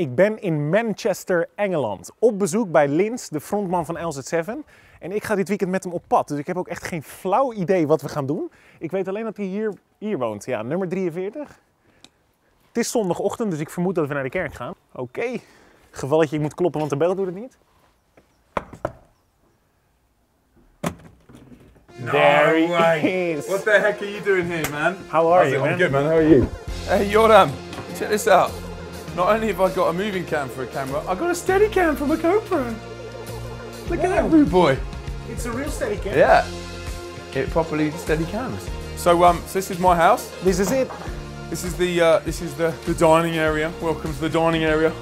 Ik ben in Manchester, Engeland. Op bezoek bij Lins, de frontman van LZ7. En ik ga dit weekend met hem op pad. Dus ik heb ook echt geen flauw idee wat we gaan doen. Ik weet alleen dat hij hier, hier woont. Ja, nummer 43. Het is zondagochtend, dus ik vermoed dat we naar de kerk gaan. Oké. Gevalletje, ik moet kloppen, want de bel doet het niet. There he way. is. What the heck are you doing here, man? How are How's you, man? I'm good, man. How are you? Hey, Yoram, check this out. Not only have I got a moving cam for a camera, I got a steady cam from a GoPro. Look at that rude boy. It's a real steady cam. Yeah. It properly steady cams. So um, so this is my house. This is it. This is the uh, this is the, the dining area. Welcome to the dining area.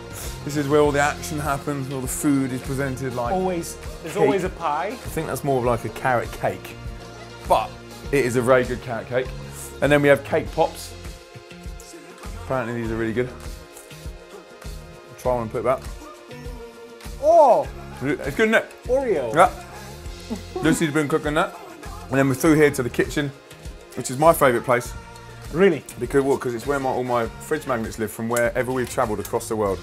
This is where all the action happens, all the food is presented like Always, there's Cake. always a pie. I think that's more of like a carrot cake. But it is a very good carrot cake. And then we have cake pops. Apparently these are really good. One and put that. Oh, It's good, isn't it? Oreo. Yeah. Lucy's been cooking that. And then we're through here to the kitchen, which is my favourite place. Really? Because what? Because it's where my, all my fridge magnets live from wherever we've travelled across the world.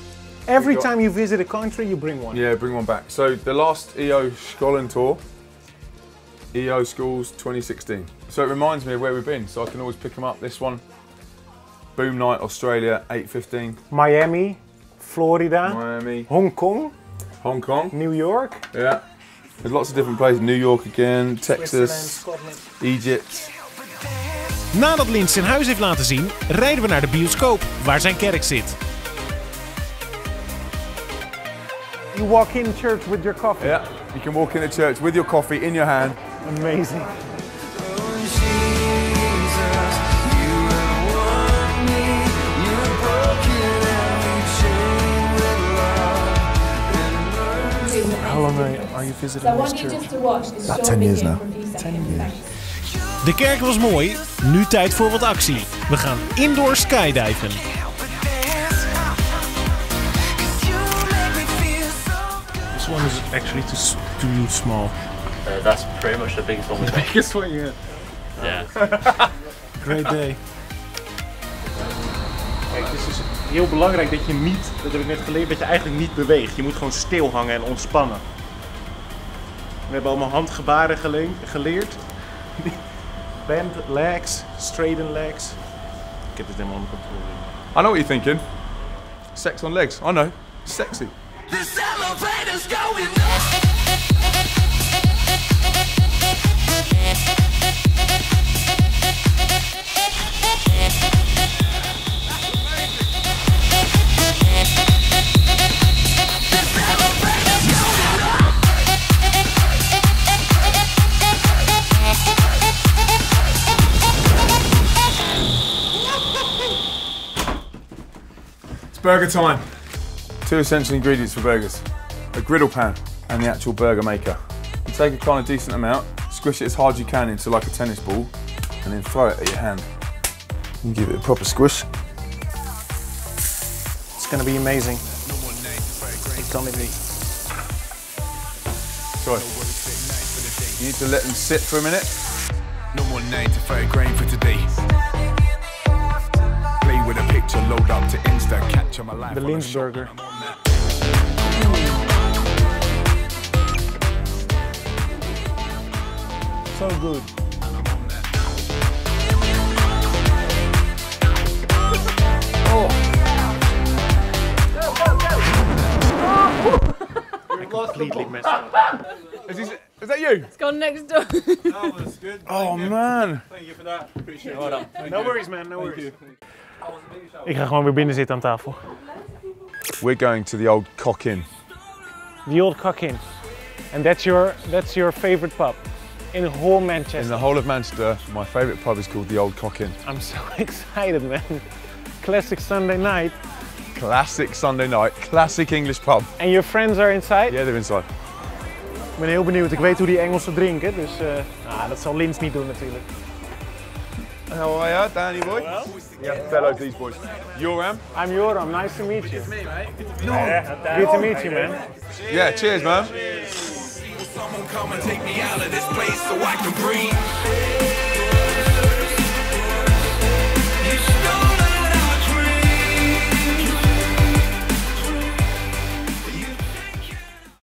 Every got- time you visit a country, you bring one. Yeah, bring one back. So the last EO Scotland tour, EO Schools 2016. So it reminds me of where we've been. So I can always pick them up. This one, Boom Night, Australia, 8:15. Miami, Florida, Miami, Hong Kong, Hong Kong. New York, Yeah. There's lots of different places. New York again, Texas, Scotland. Egypt. Nadat Lindz zijn huis heeft laten zien, rijden we naar de bioscoop, waar zijn kerk zit. You walk in church with your coffee. Yeah. You can walk in the church with your coffee in your hand. Amazing. Long are you visiting So you this short 10 years now. from these seconds. De kerk was mooi, nu tijd voor wat actie. We gaan indoor skydiven. This one is actually too, too small. Uh, that's pretty much the biggest one made. Biggest one you Yeah. Great day. Kijk, het is dus heel belangrijk dat je niet, dat heb ik net geleerd, dat je eigenlijk niet beweegt. Je moet gewoon stil hangen en ontspannen. We hebben allemaal handgebaren gele- geleerd. Bend legs, straighten legs. Ik heb het helemaal onder controle. I know what you're thinking. Sex on legs. I know. Sexy. It's burger time. Two essential ingredients for burgers. A griddle pan and the actual burger maker. You take a kind of decent amount, squish it as hard as you can into like a tennis ball, and then throw it at your hand. And give it a proper squish. It's gonna be amazing. It's gonna be. Sorry. You need to let them sit for a minute. No more 9 to 5 grind for today. Play with a picture, load up to Insta, capture my life. The on a Lindz burger. So good. Oh! I completely messed up. Is, this, is that you? Gone next door. Oh man. Thank you for that. Appreciate it. No worries man, no worries. Ik ga gewoon weer binnen zitten aan tafel. We're going to the old cock in. The Old Cock Inn. And that's your, that's your favorite pub in the whole In Manchester. the whole of Manchester, my favourite pub is called the Old Cock Inn. I'm so excited man. Classic Sunday night. Classic Sunday night, classic English pub. And your friends are inside? Yeah, they're inside. Ik ben heel benieuwd. Ik weet hoe die Engelsen drinken, dus uh, nou, dat zal Lins niet doen natuurlijk. How are you, Danny boy? Yeah, fellow these boys. Um? Joram? I'm Joram, nice to meet you. Good to meet you, man. Yeah, cheers, man. Someone come and take me out of this place so I can breathe.